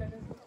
la canción.